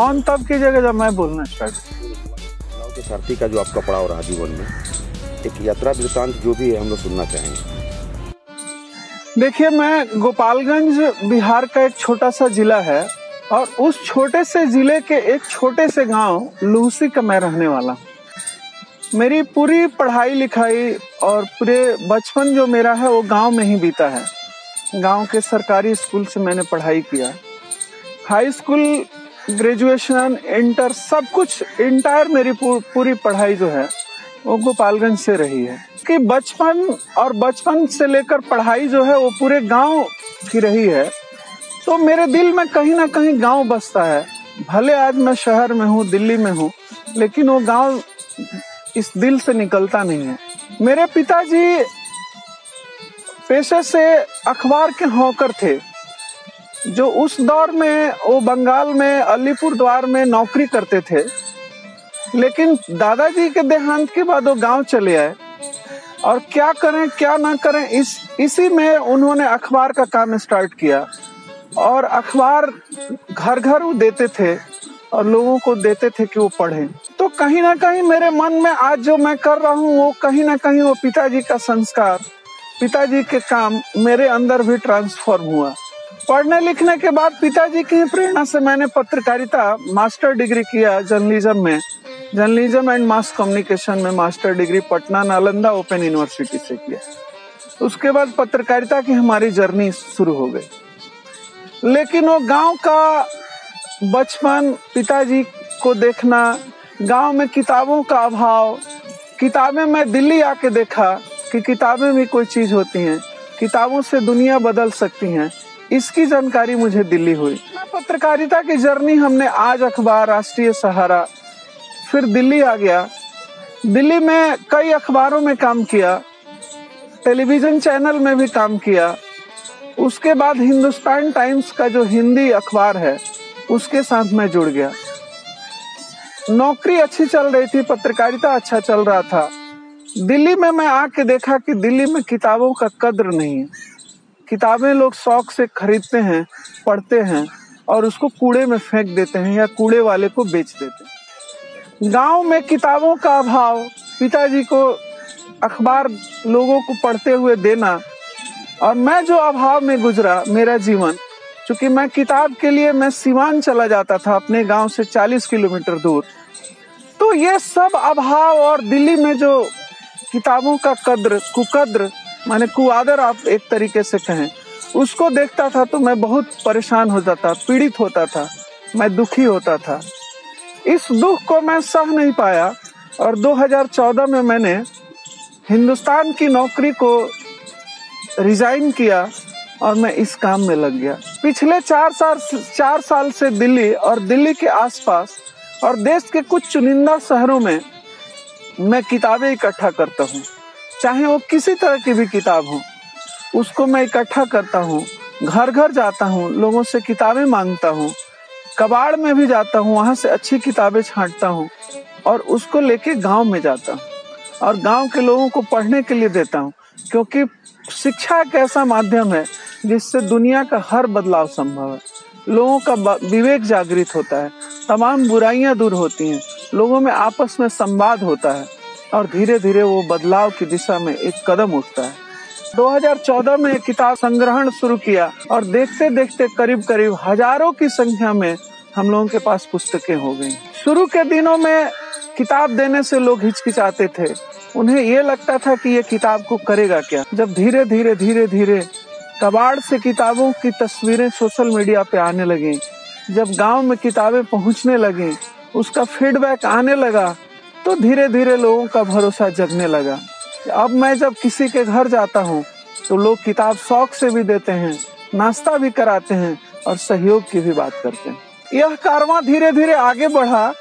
On तब कीजिएगा जब मैं बोलना स्टार्ट के सारथी का जो आपका पड़ाव रहा जीवन में एक यात्रा वृत्तांत जो भी है हम लोग सुनना चाहेंगे। देखिए मैं गोपालगंज बिहार का एक छोटा सा जिला है और उस छोटे से ज़िले के एक छोटे से गाँव लूसी का मैं रहने वाला मेरी पूरी पढ़ाई लिखाई और पूरे बचपन जो मेरा है वो गाँव में ही बीता है। गाँव के सरकारी स्कूल से मैंने पढ़ाई किया। हाई स्कूल ग्रेजुएशन इंटर सब कुछ इंटायर मेरी पूर, पूरी पढ़ाई जो है वो गोपालगंज से रही है। कि बचपन और बचपन से लेकर पढ़ाई जो है वो पूरे गाँव की रही है। तो मेरे दिल में कहीं ना कहीं गाँव बसता है। भले आज मैं शहर में हूँ दिल्ली में हूँ लेकिन वो गाँव इस दिल से निकलता नहीं है। मेरे पिताजी पेशे से अखबार के हॉकर थे। जो उस दौर में, वो बंगाल में, अलीपुर द्वार में नौकरी करते थे। लेकिन दादाजी के देहांत के बाद वो गाँव चले आए। और क्या करें, क्या ना करें, इस, इसी में उन्होंने अखबार का काम स्टार्ट किया। और अखबार घर घर वो देते थे और लोगों को देते थे कि वो पढ़ें। तो कहीं ना कहीं मेरे मन में आज जो मैं कर रहा हूँ, वो कहीं ना कहीं वो पिताजी का संस्कार, पिताजी के काम मेरे अंदर भी ट्रांसफॉर्म हुआ। पढ़ने लिखने के बाद पिताजी की प्रेरणा से मैंने पत्रकारिता, मास्टर डिग्री किया जर्नलिज्म में। जर्नलिज्म एंड मास कम्युनिकेशन में master degree Patna Nalanda open university से किया। उसके बाद पत्रकारिता की हमारी जर्नी शुरू हो गई। लेकिन वो गाँव का बचपन, पिताजी को देखना, गाँव में किताबों का अभाव, किताबें मैं दिल्ली आके देखा कि किताबें भी कोई चीज़ होती हैं, किताबों से दुनिया बदल सकती हैं। इसकी जानकारी मुझे दिल्ली हुई। पत्रकारिता की जर्नी हमने आज अखबार, राष्ट्रीय सहारा, फिर दिल्ली आ गया। दिल्ली में कई अखबारों में काम किया, टेलीविज़न चैनल में भी काम किया। उसके बाद हिंदुस्तान टाइम्स का जो हिंदी अखबार है, उसके साथ मैं जुड़ गया। नौकरी अच्छी चल रही थी, पत्रकारिता अच्छा चल रहा था। दिल्ली में मैं आके देखा कि दिल्ली में किताबों का कद्र नहीं है। किताबें लोग शौक से खरीदते हैं, पढ़ते हैं और उसको कूड़े में फेंक देते हैं या कूड़े वाले को बेच देते हैं। गाँव में किताबों का अभाव, पिताजी को अखबार लोगों को पढ़ते हुए देना और मैं जो अभाव में गुजरा, मेरा जीवन क्योंकि मैं किताब के लिए मैं सिवान चला जाता था अपने गाँव से 40 किलोमीटर दूर तो ये सब अभाव और दिल्ली में जो किताबों का कद्र, कुकद्र माने कुआदर आप एक तरीके से कहें, उसको देखता था तो मैं बहुत परेशान हो जाता, पीड़ित होता था, मैं दुखी होता था। इस दुख को मैं सह नहीं पाया और 2014 में मैंने हिंदुस्तान की नौकरी को रिजाइन किया और मैं इस काम में लग गया। पिछले चार साल चार साल से दिल्ली और दिल्ली के आसपास और देश के कुछ चुनिंदा शहरों में मैं किताबें इकट्ठा करता हूँ। चाहे वो किसी तरह की भी किताब हो, उसको मैं इकट्ठा करता हूँ घर घर जाता हूँ, लोगों से किताबें माँगता हूँ, कबाड़ में भी जाता हूँ, वहाँ से अच्छी किताबें छांटता हूँ और उसको लेके गाँव में जाता हूँ और गाँव के लोगों को पढ़ने के लिए देता हूँ, क्योंकि शिक्षा एक ऐसा माध्यम है जिससे दुनिया का हर बदलाव संभव है। लोगों का विवेक जागृत होता है, तमाम बुराइयाँ दूर होती हैं, लोगों में आपस में संवाद होता है। और धीरे धीरे वो बदलाव की दिशा में एक कदम उठता है। 2014 में किताब संग्रहण शुरू किया और देखते देखते करीब करीब हज़ारों की संख्या में हम लोगों के पास पुस्तकें हो गई। शुरू के दिनों में किताब देने से लोग हिचकिचाते थे। उन्हें ये लगता था कि ये किताब को करेगा क्या? जब धीरे धीरे धीरे धीरे कबाड़ से किताबों की तस्वीरें सोशल मीडिया पे आने लगी, जब गाँव में किताबें पहुँचने लगी, उसका फीडबैक आने लगा तो धीरे धीरे लोगों का भरोसा जगने लगा। अब मैं जब किसी के घर जाता हूँ तो लोग किताब शौक से भी देते हैं, नाश्ता भी कराते हैं और सहयोग की भी बात करते हैं। यह कारवां धीरे धीरे आगे बढ़ा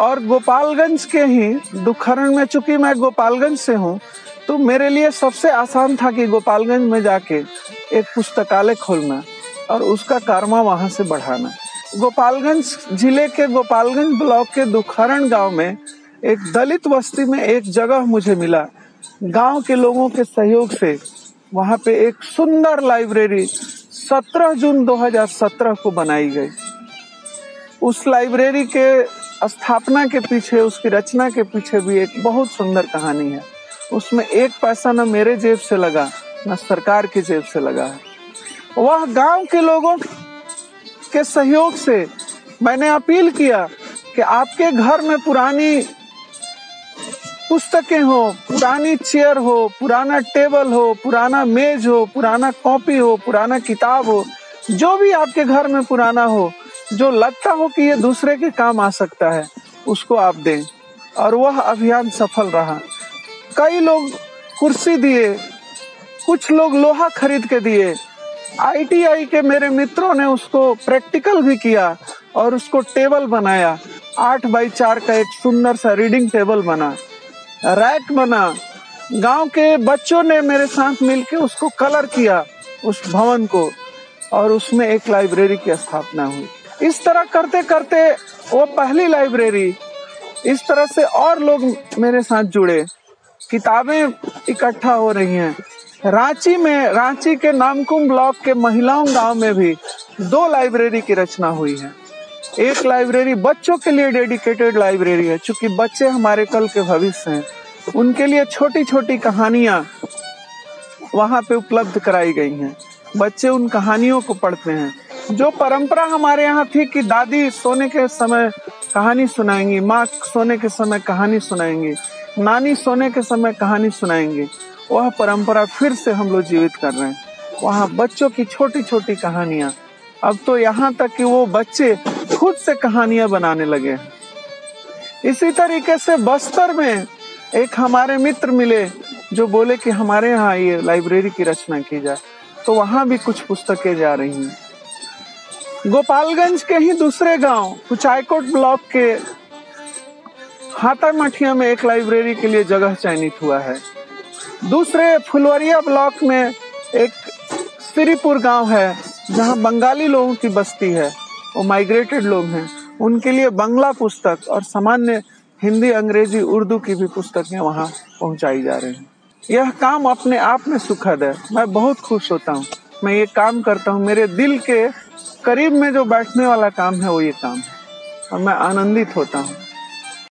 और गोपालगंज के ही दुखरण में चूँकि मैं गोपालगंज से हूँ तो मेरे लिए सबसे आसान था कि गोपालगंज में जाके एक पुस्तकालय खोलना और उसका कारवा वहाँ से बढ़ाना। गोपालगंज ज़िले के गोपालगंज ब्लॉक के दुखरण गाँव में एक दलित बस्ती में एक जगह मुझे मिला। गाँव के लोगों के सहयोग से वहाँ पे एक सुंदर लाइब्रेरी 17 जून 2017 को बनाई गई। उस लाइब्रेरी के स्थापना के पीछे, उसकी रचना के पीछे भी एक बहुत सुंदर कहानी है। उसमें एक पैसा न मेरे जेब से लगा, न सरकार की जेब से लगा है। वह गाँव के लोगों के सहयोग से मैंने अपील किया कि आपके घर में पुरानी पुस्तकें हो, पुरानी चेयर हो, पुराना टेबल हो, पुराना मेज हो, पुराना कॉपी हो, पुराना किताब हो, जो भी आपके घर में पुराना हो, जो लगता हो कि ये दूसरे के काम आ सकता है, उसको आप दें। और वह अभियान सफल रहा। कई लोग कुर्सी दिए, कुछ लोग लोहा खरीद के दिए। आईटीआई के मेरे मित्रों ने उसको प्रैक्टिकल भी किया और उसको टेबल बनाया। आठ बाई चार का एक सुंदर सा रीडिंग टेबल बना। रैक बना। गाँव के बच्चों ने मेरे साथ मिलकर उसको कलर किया उस भवन को और उसमें एक लाइब्रेरी की स्थापना हुई। इस तरह करते करते वो पहली लाइब्रेरी। इस तरह से और लोग मेरे साथ जुड़े। किताबें इकट्ठा हो रही हैं। रांची में, रांची के नामकुम ब्लॉक के महिलाओं गाँव में भी दो लाइब्रेरी की रचना हुई है। एक लाइब्रेरी बच्चों के लिए डेडिकेटेड लाइब्रेरी है क्योंकि बच्चे हमारे कल के भविष्य हैं। उनके लिए छोटी छोटी कहानियाँ वहाँ पे उपलब्ध कराई गई हैं। बच्चे उन कहानियों को पढ़ते हैं। जो परंपरा हमारे यहाँ थी कि दादी सोने के समय कहानी सुनाएँगी, माँ सोने के समय कहानी सुनाएँगी, नानी सोने के समय कहानी सुनाएँगी, वह परंपरा फिर से हम लोग जीवित कर रहे हैं। वहाँ बच्चों की छोटी छोटी कहानियाँ। अब तो यहाँ तक कि वो बच्चे खुद से कहानियाँ बनाने लगे। इसी तरीके से बस्तर में एक हमारे मित्र मिले जो बोले कि हमारे यहाँ ये लाइब्रेरी की रचना की जाए। तो वहाँ भी कुछ पुस्तकें जा रही हैं। गोपालगंज के ही दूसरे गाँव कुचायकोट ब्लॉक के हाथा मठिया में एक लाइब्रेरी के लिए जगह चयनित हुआ है। दूसरे फुलवरिया ब्लॉक में एक श्रीपुर गाँव है, जहाँ बंगाली लोगों की बस्ती है। वो माइग्रेटेड लोग हैं। उनके लिए बंगला पुस्तक और सामान्य हिंदी अंग्रेज़ी उर्दू की भी पुस्तकें वहाँ पहुँचाई जा रही हैं। यह काम अपने आप में सुखद है। मैं बहुत खुश होता हूँ। मैं ये काम करता हूँ। मेरे दिल के करीब में जो बैठने वाला काम है, वो ये काम है। और मैं आनंदित होता हूँ।